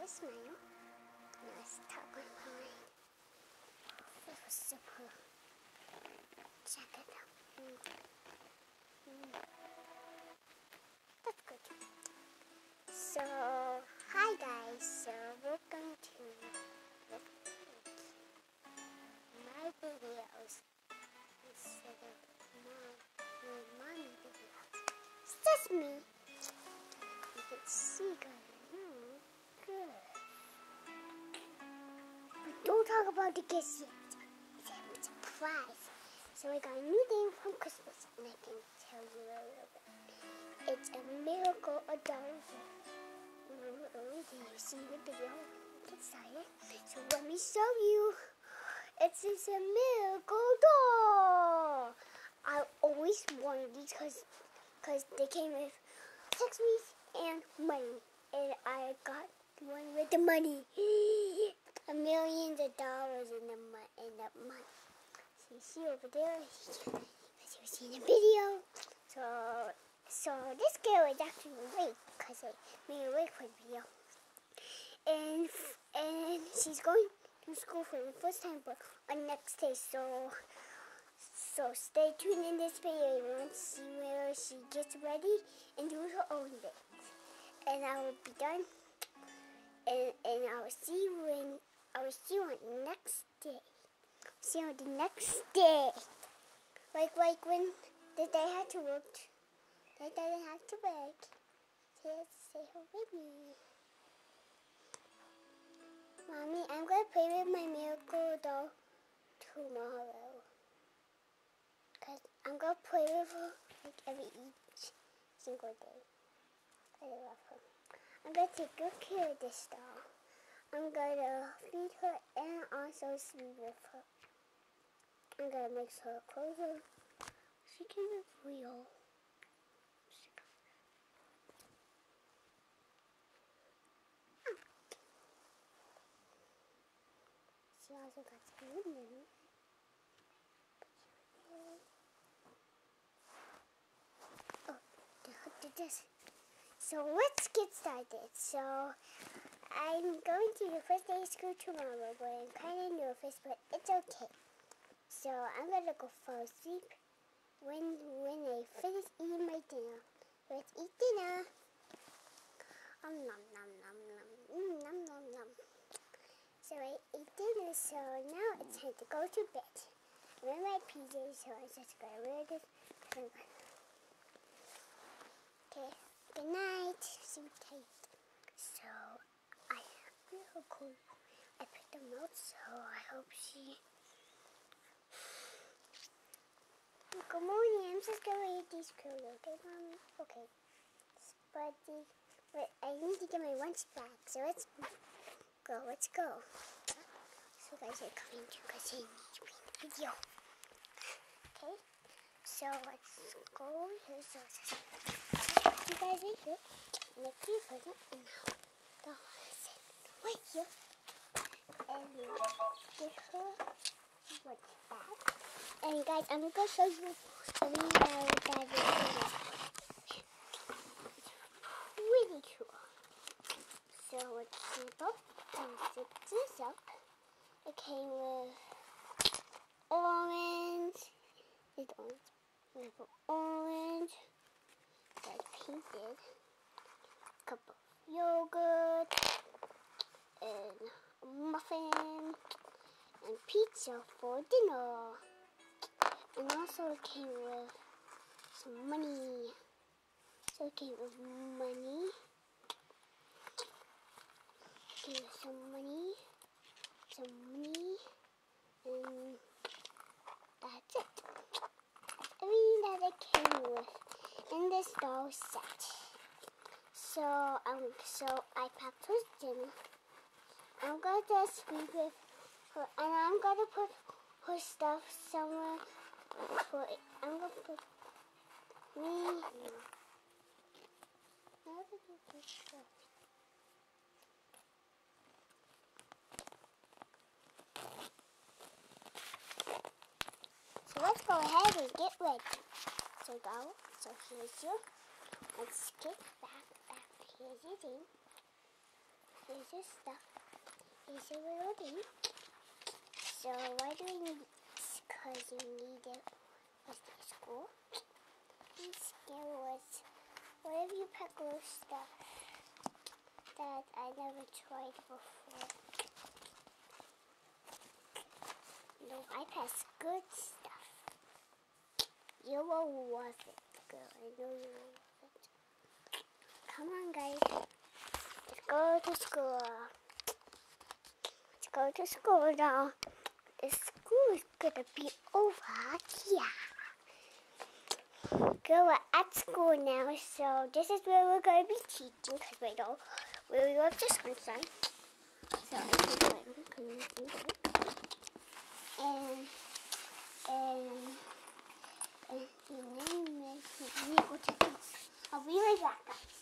This was super. Check it out. Mm. Mm. That's good. So, hi guys. So, we're going to look my videos instead of my mommy videos. It's just me. You can see, guys. About gifts yet. It's a surprise. So I got a new thing from Christmas and I can tell you a little bit. It's a miracle a dollar. Did you see the video? Get excited. So let me show you. It's just American Girl doll. I always wanted these because cause they came with six weeks and money. And I got one with the money. a million dollars in the, mo- in the money. So you see over there, as you see the video. So, so this girl is actually late because I made a the video. And and she's going to school for the first time, but on next day. So, so stay tuned in this video. You want to see where she gets ready and do her own things. And I will be done. And and I will see you when I will see you on next day see on the next day. Like like when the day had to work, they didn't have to work. She had to stay home with me. Mommy, I'm gonna play with my miracle doll tomorrow. Cause I'm gonna play with her like every each single day. I love her. I'm gonna take good care of this doll. I'm gonna feed her and also sleep with her. I'm gonna make her closer. She can be real. She also got good. Oh, did this. So let's get started. So I'm going to the first day of school tomorrow, but I'm kind of nervous, but it's okay. So I'm gonna go fall asleep when when I finish eating my dinner. Let's eat dinner. Um nom nom nom nom mm, nom nom nom. So I ate dinner. So now it's time to go to bed. I'm in my PJs, so I just gotta wear this. Okay. Good night. Sleep tight. So I feel cool. I put them out, so I hope she. Good morning. I'm just gonna eat these curls, okay, mommy? Okay. The, but I need to get my lunch back, so let's go. Let's go. So guys are coming to because they need to be in the video. Okay. So let's go here. So you guys are here. Make you present and now go sit right here and you get her lunch back. And guys, I'm gonna show you something that, is really cool. So it's simple and zip this up. It came with orange, it's orange, with orange, like painted, cup of yogurt, and muffin, and pizza for dinner. And also it came with some money. So it came with money. Came with some money. Some money. And that's it. Everything that it came with in this doll set. So um so I packed her dinner. I'm gonna sleep with her and I'm gonna put her stuff somewhere for it. I'm gonna put me here. How did you put stuff? So let's go ahead and get ready. So go. So here's your. Let's get back. Back. Here's your thing. Here's your stuff. Here's your little thing. So why do we need because you need it was the school. Scare was whatever you pack little stuff. that I never tried before. No, I iPad's good stuff. You will love it, girl. I know you will love it. Come on, guys. Let's go to school. Let's go to school now. The school is gonna be over here. Girl, we're at school now, so this is where we're gonna be teaching because we know we love. So I'm gonna do it. And and and the name is Legal Chickens. I'll be right back, guys.